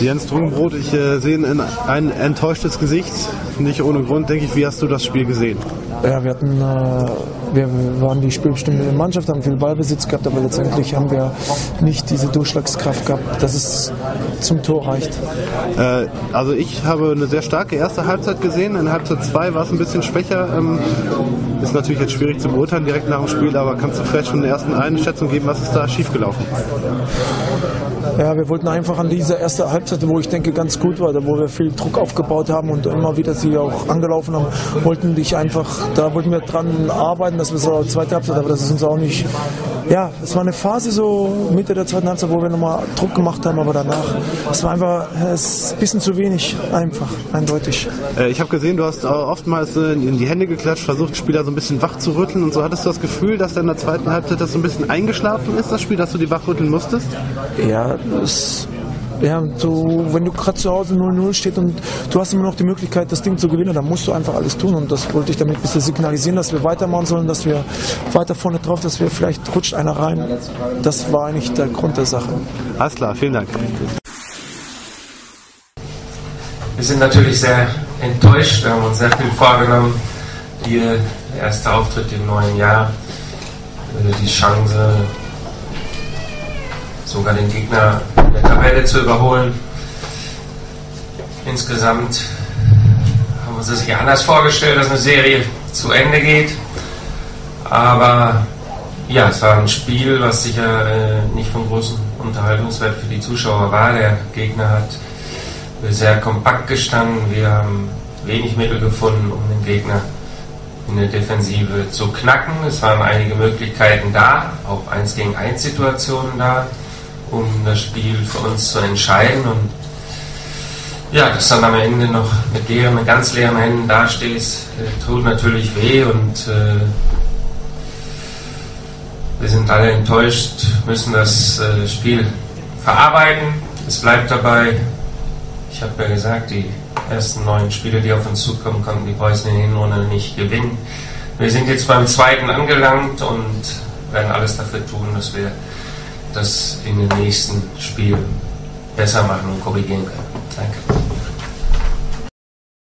Jens Trunkenbrot, ich äh, sehe ein enttäuschtes Gesicht, nicht ohne Grund, denke ich. Wie hast du das Spiel gesehen? Ja, wir hatten, äh, wir waren die spielbestimmende Mannschaft, haben viel Ballbesitz gehabt, aber letztendlich haben wir nicht diese Durchschlagskraft gehabt, dass es zum Tor reicht. Äh, also ich habe eine sehr starke erste Halbzeit gesehen. In Halbzeit 2 war es ein bisschen schwächer. Ähm, ist natürlich jetzt schwierig zu beurteilen direkt nach dem Spiel, aber kannst du vielleicht schon eine erste Einschätzung geben, was ist da schiefgelaufen? Ja, wir wollten einfach an dieser ersten Halbzeit, wo ich denke ganz gut war, wo wir viel Druck aufgebaut haben und immer wieder sie auch angelaufen haben, wollten dich einfach, da wollten wir dran arbeiten, dass wir so zweite Halbzeit, aber das ist uns auch nicht, ja, es war eine Phase so Mitte der zweiten Halbzeit, wo wir nochmal Druck gemacht haben, aber danach, es war einfach, es ein bisschen zu wenig, einfach, eindeutig. Äh, ich habe gesehen, du hast oftmals in die Hände geklatscht, versucht, Spieler so ein bisschen wach zu rütteln und so. Hattest du das Gefühl, dass in der zweiten Halbzeit das so ein bisschen eingeschlafen ist, das Spiel, dass du die wach rütteln musstest? Ja, es, ja, so, wenn du gerade zu Hause 0-0 steht und du hast immer noch die Möglichkeit, das Ding zu gewinnen, dann musst du einfach alles tun. Und das wollte ich damit ein bisschen signalisieren, dass wir weitermachen sollen, dass wir weiter vorne drauf, dass wir vielleicht rutscht einer rein. Das war eigentlich der Grund der Sache. Alles klar, vielen Dank. Wir sind natürlich sehr enttäuscht, wir haben uns sehr viel vorgenommen. Hier der erste Auftritt im neuen Jahr, die Chance, sogar den Gegner in der Tabelle zu überholen. Insgesamt haben wir uns das hier anders vorgestellt, dass eine Serie zu Ende geht. Aber ja, es war ein Spiel, was sicher äh, nicht von großem Unterhaltungswert für die Zuschauer war. Der Gegner hat sehr kompakt gestanden. Wir haben wenig Mittel gefunden, um den Gegner in der Defensive zu knacken. Es waren einige Möglichkeiten da, auch 1 gegen 1 Situationen da um das Spiel für uns zu entscheiden. Und ja, dass dann am Ende noch mit leeren, mit ganz leeren Händen dastehst, äh, tut natürlich weh und äh, wir sind alle enttäuscht, müssen das äh, Spiel verarbeiten. Es bleibt dabei. Ich habe ja gesagt, die ersten neun Spiele, die auf uns zukommen, konnten die Preußen in der Hinrunde nicht gewinnen. Wir sind jetzt beim zweiten angelangt und werden alles dafür tun, dass wir das in den nächsten Spielen besser machen und korrigieren können. Danke.